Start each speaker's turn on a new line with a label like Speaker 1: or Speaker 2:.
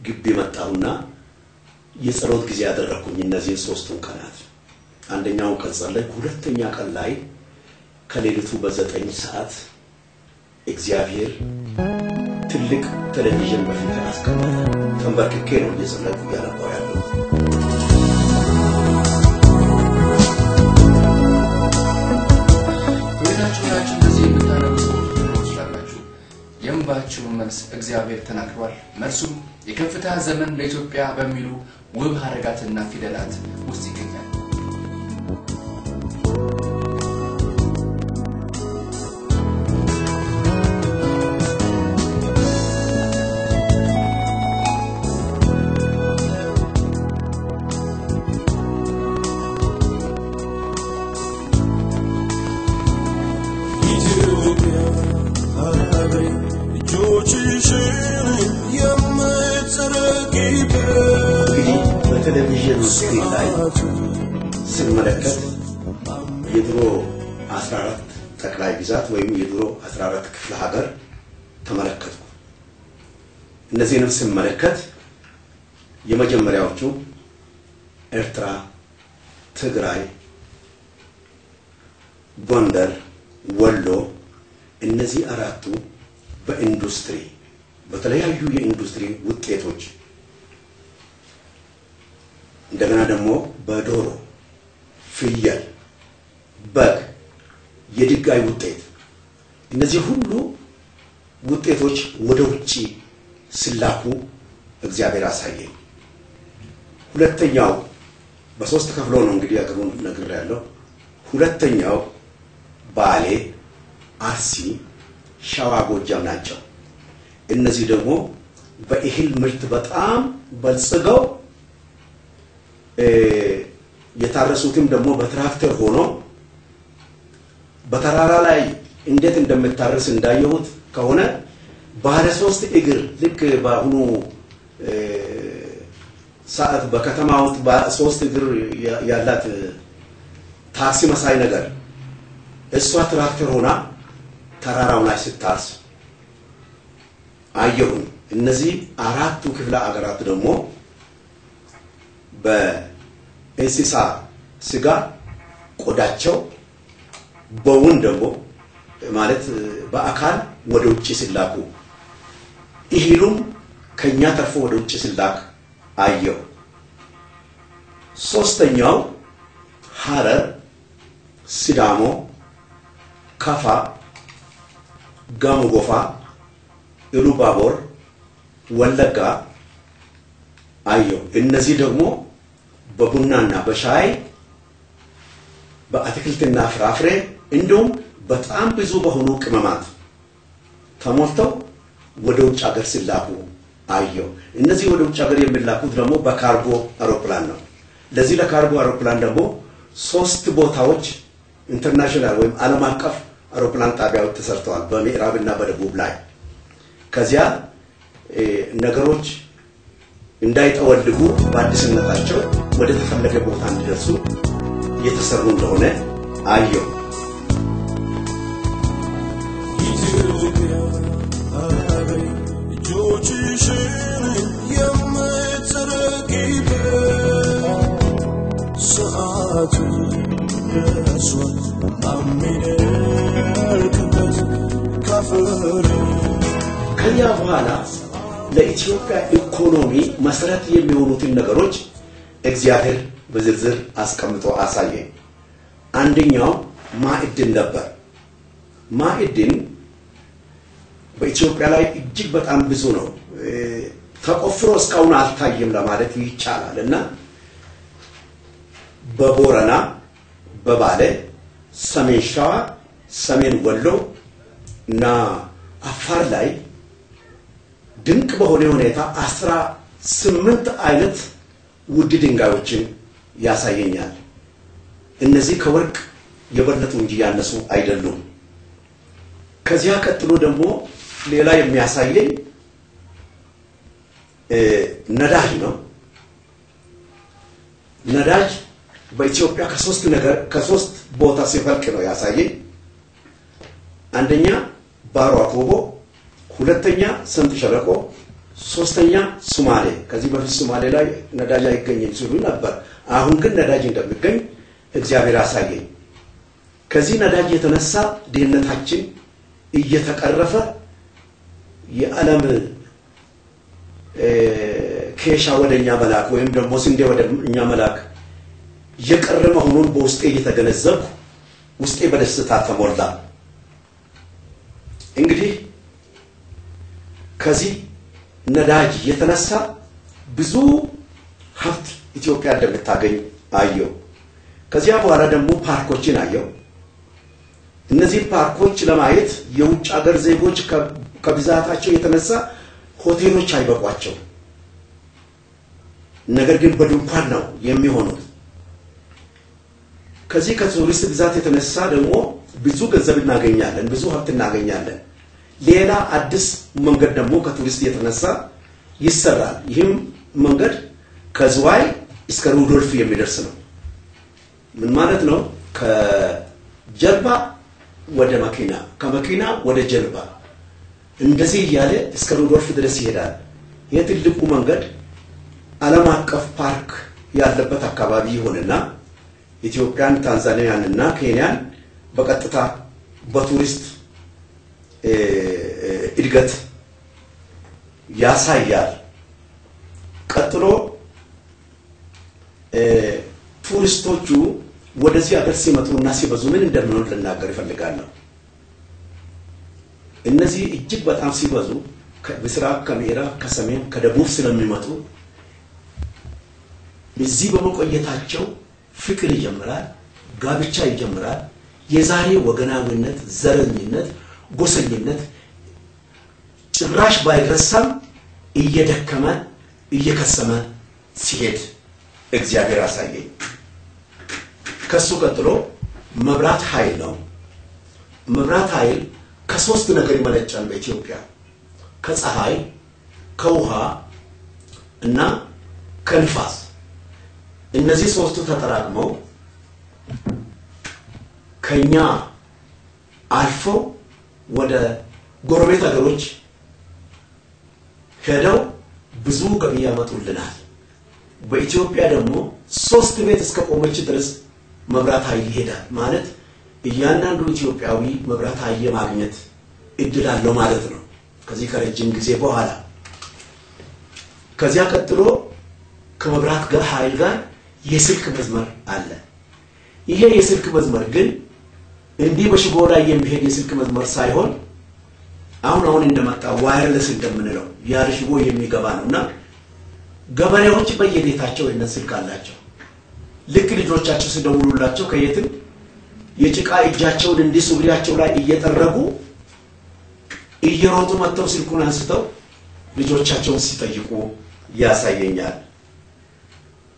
Speaker 1: ግቢ መጣሁና የጸሎት ጊዜ ያደረኩኝ እነዚህን ሶስቱን ቀናት አንደኛውን ቀን ጸለይኩ። ሁለተኛ ቀን ላይ ከሌሊቱ በዘጠኝ ሰዓት እግዚአብሔር ትልቅ ቴሌቪዥን በፊት አስቀመጠ። ተንበርክኬ ነው እየጸለይኩ እያነባው ያለሁት።
Speaker 2: መልስ እግዚአብሔር ተናግሯል። መልሱም የከፍታ ዘመን ለኢትዮጵያ በሚሉ ውብ ሀረጋትና ፊደላት ውስጥ ይገኛል።
Speaker 1: በቴሌቪዥን screen ላይ ስንመለከት የድሮ 14 ጠቅላይ ግዛት ወይም የድሮ 14 ክፍለ ሀገር ተመለከትኩ። እነዚህንም ስመለከት የመጀመሪያዎቹ ኤርትራ፣ ትግራይ፣ ጎንደር፣ ወሎ እነዚህ አራቱ በኢንዱስትሪ በተለያዩ የኢንዱስትሪ ውጤቶች እንደገና ደግሞ በዶሮ፣ ፍየል፣ በግ፣ የድንጋይ ውጤት እነዚህ ሁሉ ውጤቶች ወደ ውጭ ሲላኩ እግዚአብሔር አሳየኝ። ሁለተኛው በሶስት ከፍሎ ነው እንግዲህ አገሩን ነግሬያለሁ። ሁለተኛው ባሌ፣ አርሲ፣ ሸዋ፣ ጎጃም ናቸው። እነዚህ ደግሞ በእህል ምርት በጣም በልጽገው የታረሱትም ደግሞ በትራክተር ሆኖ በተራራ ላይ እንዴት እንደምታረስ እንዳየሁት ከሆነ ባለ ሶስት እግር ልክ በአሁኑ ሰዓት በከተማ ውስጥ ሶስት እግር ያላት ታክሲ መሳይ ነገር እሷ ትራክተር ሆና ተራራው ላይ ስታርስ አየሁኝ። እነዚህ አራቱ ክፍለ አገራት ደግሞ በእንስሳ ስጋ ቆዳቸው በውን ደግሞ ማለት በአካል ወደ ውጭ ሲላኩ እህሉም ከኛ ተርፎ ወደ ውጭ ሲላክ አየሁ። ሶስተኛው ሐረር፣ ሲዳሞ፣ ከፋ፣ ጋሞ ጎፋ፣ ኢሉባቦር፣ ወለጋ አየሁ። እነዚህ ደግሞ በቡናና በሻይ በአትክልትና ፍራፍሬ እንዲሁም በጣም ብዙ በሆኑ ቅመማት ተሞልተው ወደ ውጭ ሀገር ሲላኩ አየሁ። እነዚህ ወደ ውጭ ሀገር የሚላኩት ደግሞ በካርጎ አውሮፕላን ነው። ለዚህ ለካርጎ አውሮፕላን ደግሞ ሶስት ቦታዎች international ወይም ዓለም አቀፍ አውሮፕላን ጣቢያዎች ተሰርተዋል በምዕራብና በደቡብ ላይ። ከዚያ ነገሮች እንዳይጠወልጉ በአዲስነታቸው ወደ ተፈለገ ቦታ እንዲደርሱ እየተሰሩ እንደሆነ
Speaker 3: ካፈር
Speaker 1: ከዚያ በኋላ ለኢትዮጵያ ኢኮኖሚ መሰረት የሚሆኑትን ነገሮች እግዚአብሔር በዝርዝር አስቀምጦ አሳየኝ። አንደኛው ማዕድን ነበር። ማዕድን በኢትዮጵያ ላይ እጅግ በጣም ብዙ ነው። ተቆፍሮ እስካሁን አልታየም ለማለት ይቻላል እና በቦረና፣ በባሌ፣ ሰሜን ሸዋ፣ ሰሜን ወሎ እና አፋር ላይ ድንቅ በሆነ ሁኔታ አስራ ስምንት አይነት ውድ ድንጋዮችን ያሳየኛል። እነዚህ ከወርቅ የበለጡ እንጂ ያነሱ አይደሉም። ከዚያ ቀጥሎ ደግሞ ሌላ የሚያሳየኝ ነዳጅ ነው። ነዳጅ በኢትዮጵያ ከሶስት ነገር ከሶስት ቦታ ሲፈልቅ ነው ያሳየኝ። አንደኛ ባሮ አኮቦ፣ ሁለተኛ ስምጥ ሸለቆ፣ ሶስተኛ ሶማሌ። ከዚህ በፊት ሶማሌ ላይ ነዳጅ አይገኝም ሲሉ ነበር። አሁን ግን ነዳጅ እንደሚገኝ እግዚአብሔር አሳየኝ። ከዚህ ነዳጅ የተነሳ ድህነታችን እየተቀረፈ የዓለም ኬሻ ወደ እኛ መላክ ወይም ደግሞ ስንዴ ወደ እኛ መላክ የቀረ መሆኑን በውስጤ እየተገነዘብኩ ውስጤ በደስታ ተሞላ። እንግዲህ ከዚህ ነዳጅ የተነሳ ብዙ ሀብት ኢትዮጵያ እንደምታገኝ አየው። ከዚያ በኋላ ደግሞ ፓርኮችን አየው። እነዚህ ፓርኮች ለማየት የውጭ ሀገር ዜጎች ከብዛታቸው የተነሳ ሆቴሎች አይበቋቸው። ነገር ግን በድንኳን ነው የሚሆኑት። ከዚህ ከቱሪስት ብዛት የተነሳ ደግሞ ብዙ ገንዘብ እናገኛለን፣ ብዙ ሀብት እናገኛለን። ሌላ አዲስ መንገድ ደግሞ ከቱሪስት የተነሳ ይሰራል። ይህም መንገድ ከዝዋይ እስከ ሩዶልፍ የሚደርስ ነው። ምን ማለት ነው? ከጀልባ ወደ መኪና፣ ከመኪና ወደ ጀልባ እንደዚህ እያለ እስከ ሩዶልፍ ድረስ ይሄዳል። ይህ ትልቁ መንገድ ዓለም አቀፍ ፓርክ ያለበት አካባቢ ይሆንና ኢትዮጵያን፣ ታንዛኒያን እና ኬንያን በቀጥታ በቱሪስት እድገት ያሳያል። ቀጥሎ ቱሪስቶቹ ወደዚህ ሀገር ሲመጡና ሲበዙ ምን እንደሚሆን ልናገር ይፈልጋለሁ። እነዚህ እጅግ በጣም ሲበዙ ከምስራቅ፣ ከምዕራብ፣ ከሰሜን፣ ከደቡብ ስለሚመጡ እዚህ በመቆየታቸው ፍቅር ይጀምራል፣ ጋብቻ ይጀምራል። የዛሬ ወገናዊነት፣ ዘረኝነት፣ ጎሰኝነት ጭራሽ ባይረሳም እየደከመ እየከሰመ ሲሄድ እግዚአብሔር አሳየኝ። ከሱ ቀጥሎ መብራት ኃይል ነው። መብራት ኃይል ከሶስት ነገር ይመነጫል በኢትዮጵያ ከፀሐይ፣ ከውሃ እና ከንፋስ። እነዚህ ሶስቱ ተጠራቅመው ከኛ አልፈው ወደ ጎረቤት ሀገሮች ሄደው ብዙ ገቢ ያመጡልናል። በኢትዮጵያ ደግሞ ሶስት ቤት እስከ ቆመች ድረስ መብራት ኃይል ይሄዳል ማለት እያንዳንዱ ኢትዮጵያዊ መብራት ኃይል የማግኘት እድል አለው ማለት ነው። ከዚህ ከረጅም ጊዜ በኋላ ከዚያ ቀጥሎ ከመብራት ኃይል ጋር የስልክ መስመር አለ። ይሄ የስልክ መስመር ግን እንዲህ በሽቦ ላይ የሚሄድ የስልክ መስመር ሳይሆን አሁን አሁን እንደመጣ ዋየርለስ እንደምንለው ያለ ሽቦ የሚገባ ነው እና ገበሬዎች በየቤታቸው የነት ስልክ አላቸው። ልክ ልጆቻቸው ሲደውሉላቸው ከየትም የጭቃ እጃቸውን እንዲህ ሱሪያቸው ላይ እየጠረጉ እየሮጡ መጥተው ስልኩን አንስተው ልጆቻቸውን ሲጠይቁ ያሳየኛል።